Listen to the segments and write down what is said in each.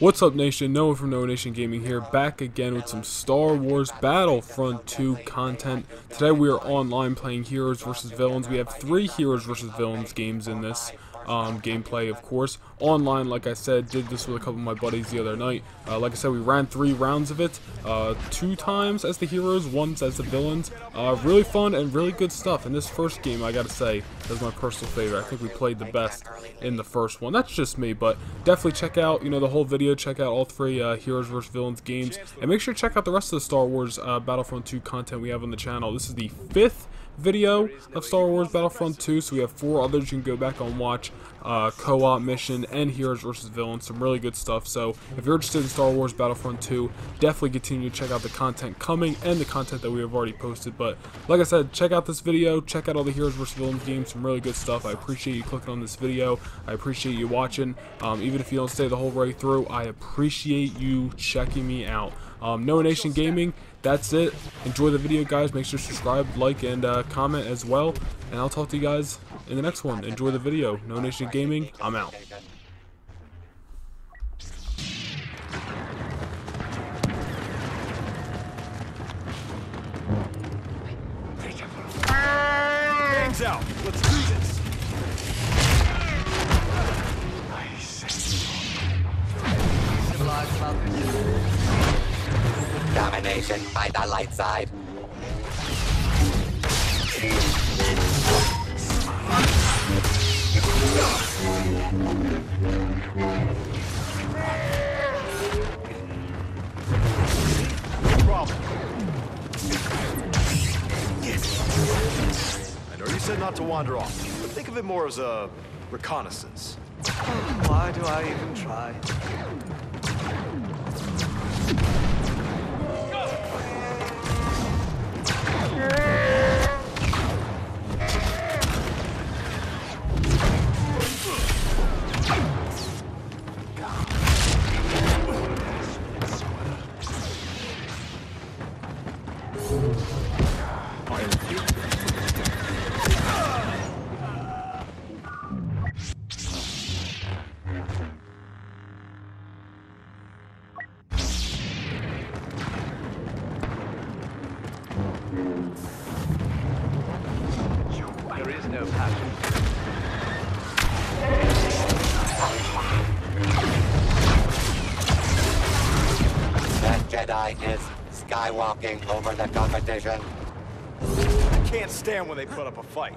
What's up nation, Noah from Noah Nation Gaming here, back again with some Star Wars Battlefront 2 content. Today we are online playing Heroes vs Villains. We have three Heroes vs Villains games in this um, gameplay, of course. Online, like I said, did this with a couple of my buddies the other night. Uh, like I said, we ran three rounds of it, uh, two times as the heroes, once as the villains. Uh, really fun and really good stuff. And this first game, I gotta say, is my personal favorite. I think we played the best in the first one. That's just me, but definitely check out, you know, the whole video. Check out all three uh, Heroes vs. Villains games. And make sure to check out the rest of the Star Wars uh, Battlefront 2 content we have on the channel. This is the fifth video of Star Wars Battlefront 2, so we have four others you can go back and watch. Uh, Co-op mission and Heroes versus Villains, some really good stuff. So if you're interested in Star Wars Battlefront 2, definitely continue to check out the content coming and the content that we have already posted. But like I said, check out this video, check out all the Heroes versus Villains games, some really good stuff. I appreciate you clicking on this video. I appreciate you watching. Um, even if you don't stay the whole way through, I appreciate you checking me out. Um, Noah Nation Gaming, that's it. Enjoy the video, guys. Make sure to subscribe, like, and uh, comment as well. And I'll talk to you guys in the next one. Enjoy the video. Noah Nation Gaming, I'm out. Hands out. Let's do this. Domination by the light side. Problem. I know you said not to wander off, but think of it more as a reconnaissance. Why do I even try? Skywalking over the competition. I can't stand when they put up a fight.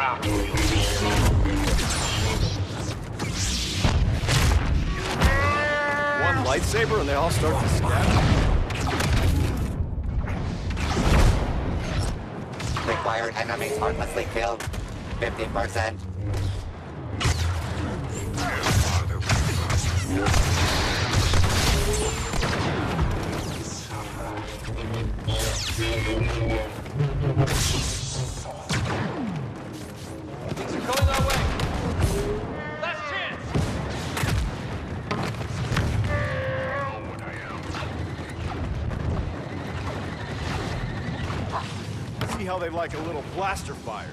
You're. One lightsaber and they all start to scatter. Required enemies heartlessly killed. 50%. How they like a little blaster fire.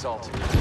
Exalt.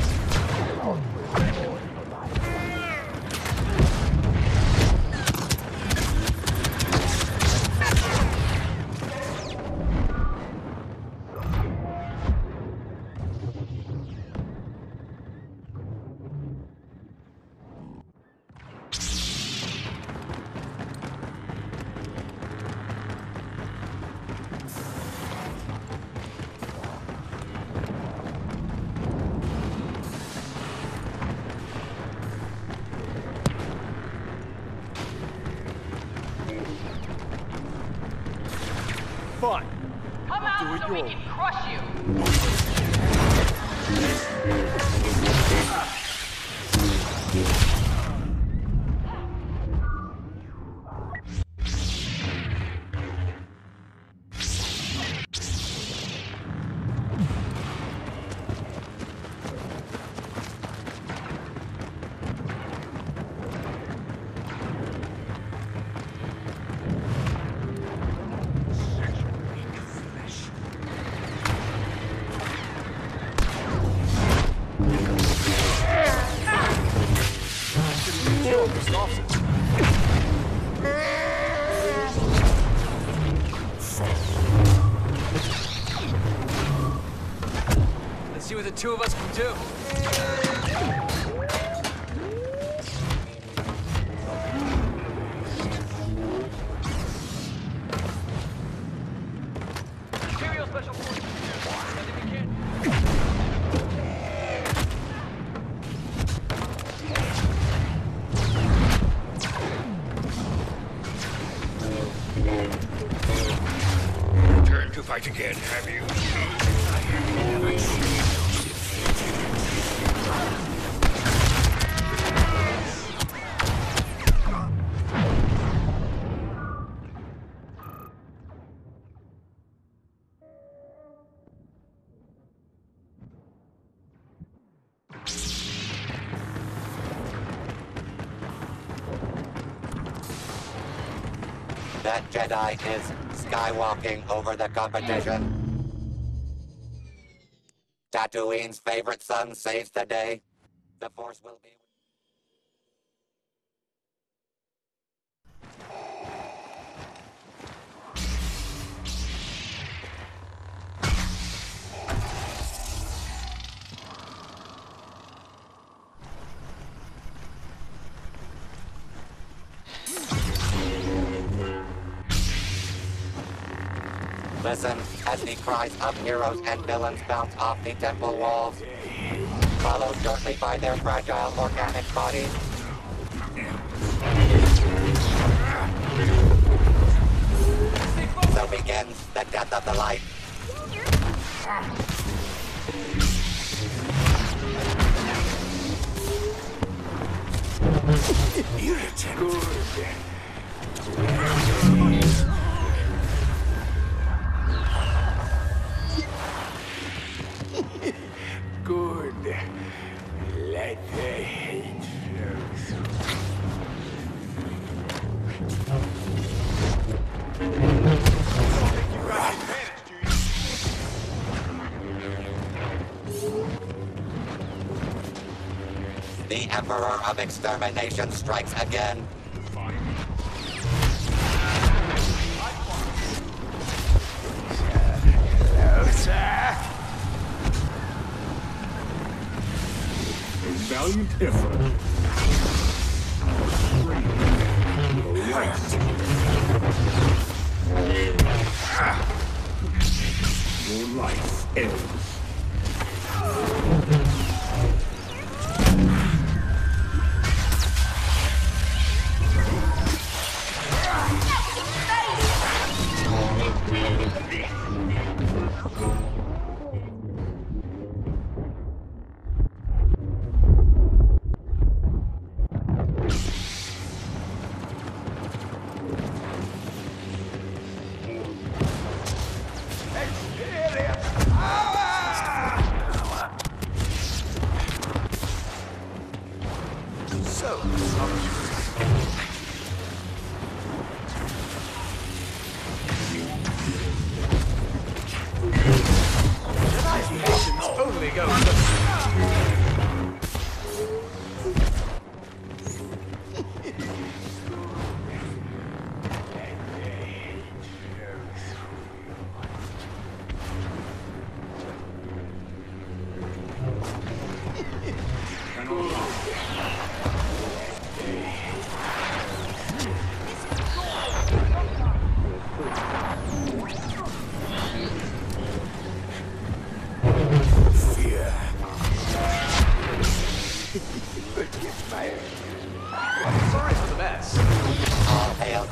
That Jedi is skywalking over the competition. Tatooine's favorite son saves the day. The Force will be. Listen as the cries of heroes and villains bounce off the temple walls, followed shortly by their fragile organic bodies. So begins the death of the light. Good. Emperor of Extermination strikes again. A valiant effort.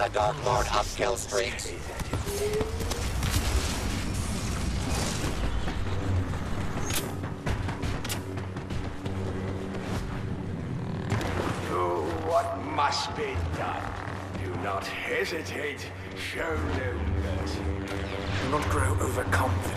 The Dark Lord of kill streaks. Do what must be done. Do not hesitate. Show no mercy. Do not grow overconfident.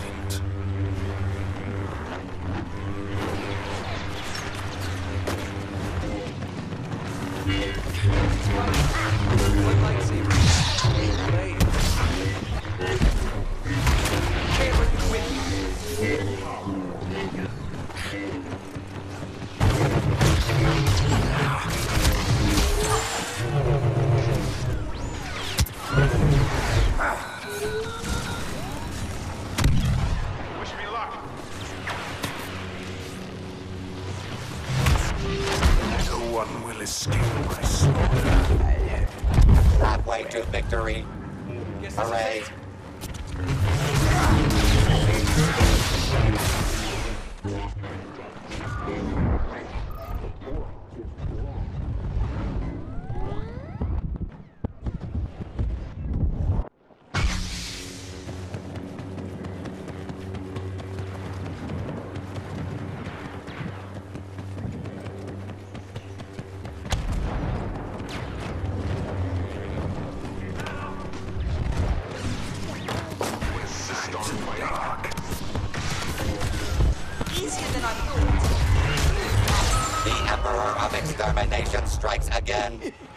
Again.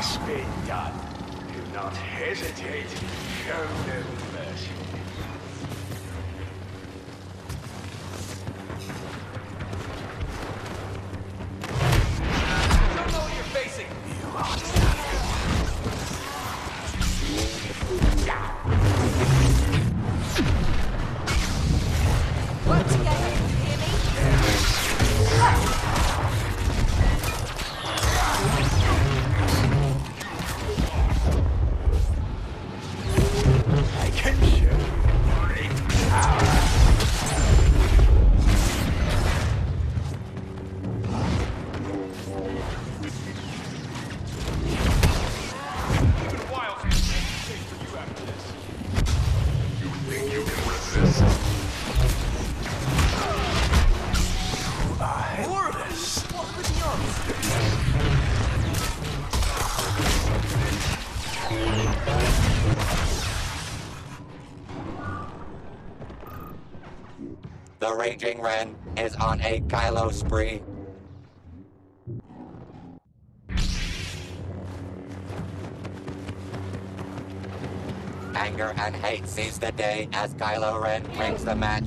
must be done. Do not hesitate. Show no Raging Ren is on a Kylo spree. Anger and hate seize the day as Kylo Ren wins the match.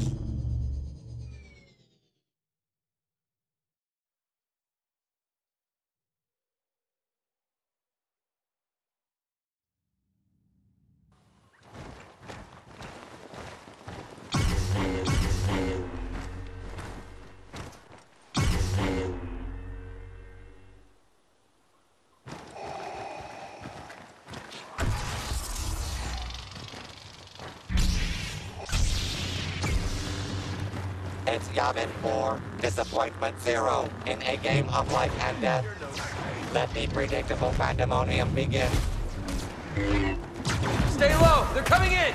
It's Yavin 4, Disappointment 0, in a game of life and death. Let the predictable pandemonium begin. Stay low! They're coming in!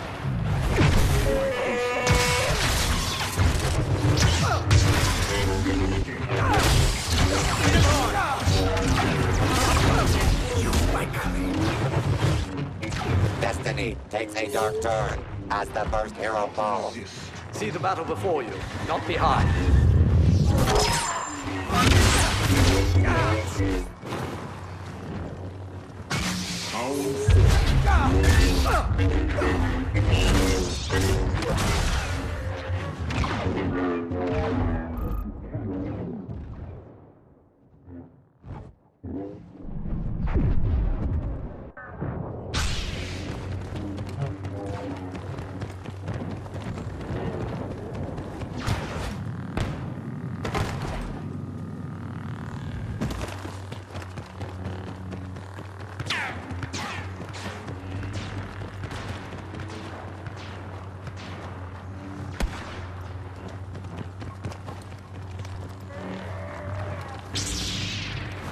Destiny takes a dark turn as the first hero falls. See the battle before you, not behind.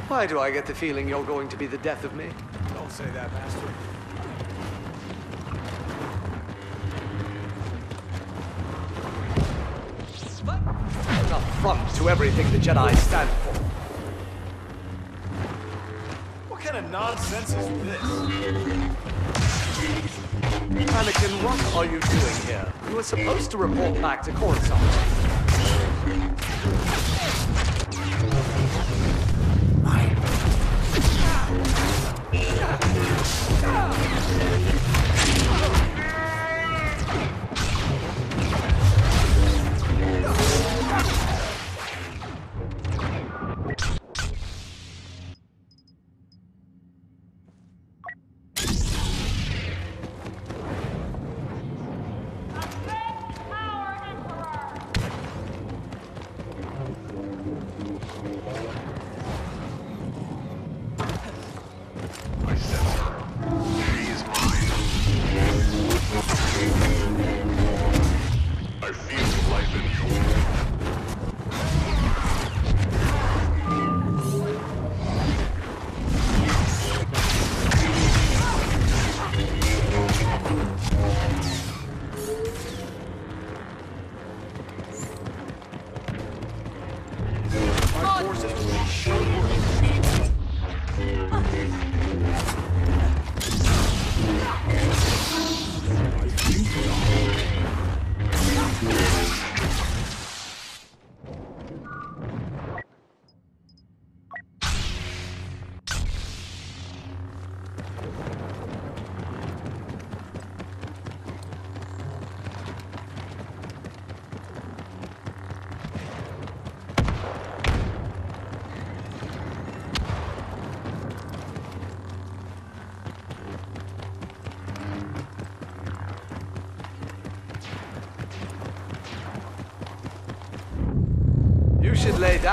Why do I get the feeling you're going to be the death of me? Don't say that, Master. An affront to everything the Jedi stand for. What kind of nonsense is this? Anakin, what are you doing here? You were supposed to report back to Coruscant.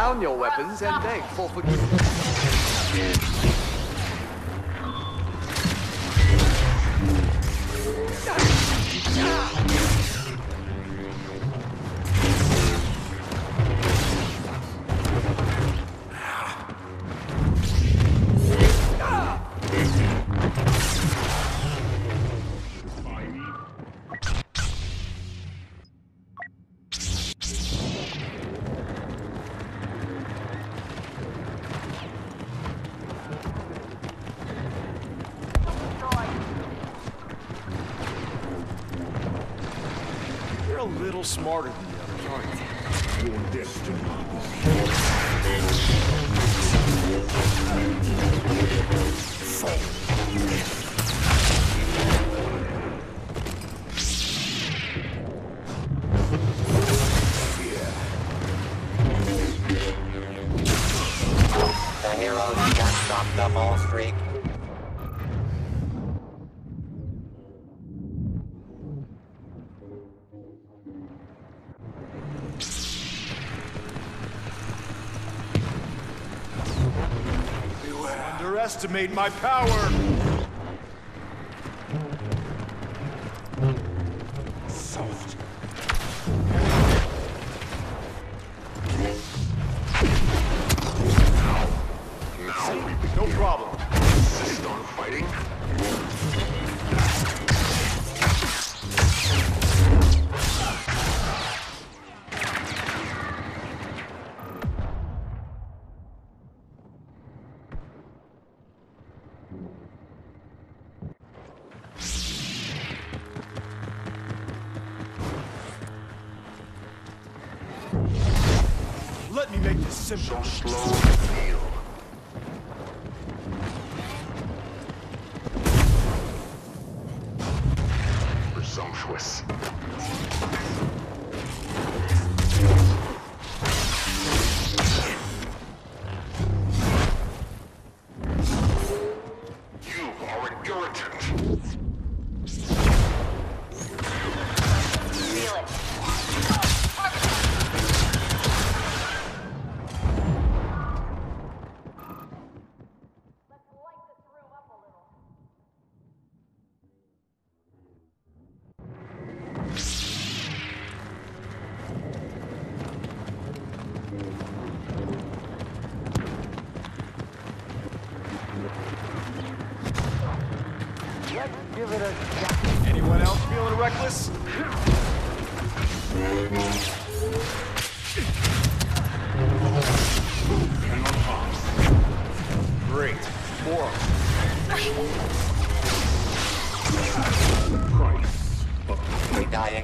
Down your weapons and beg for forgiveness. You're smarter than the others, aren't you? Your destiny. The heroes can't stop the Maul streak. Underestimate my power! Slow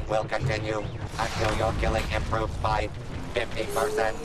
will continue until your killing improves by 50%.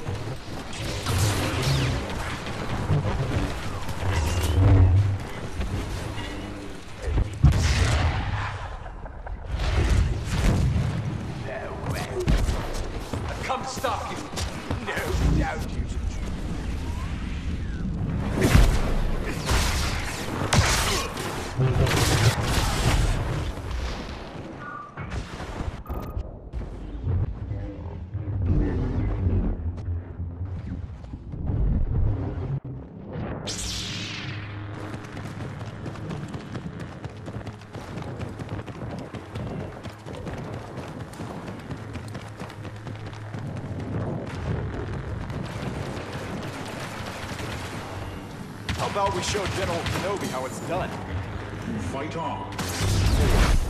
About we show General Kenobi how it's done? Fight on.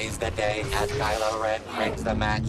Seize the day as Kylo Ren brings the match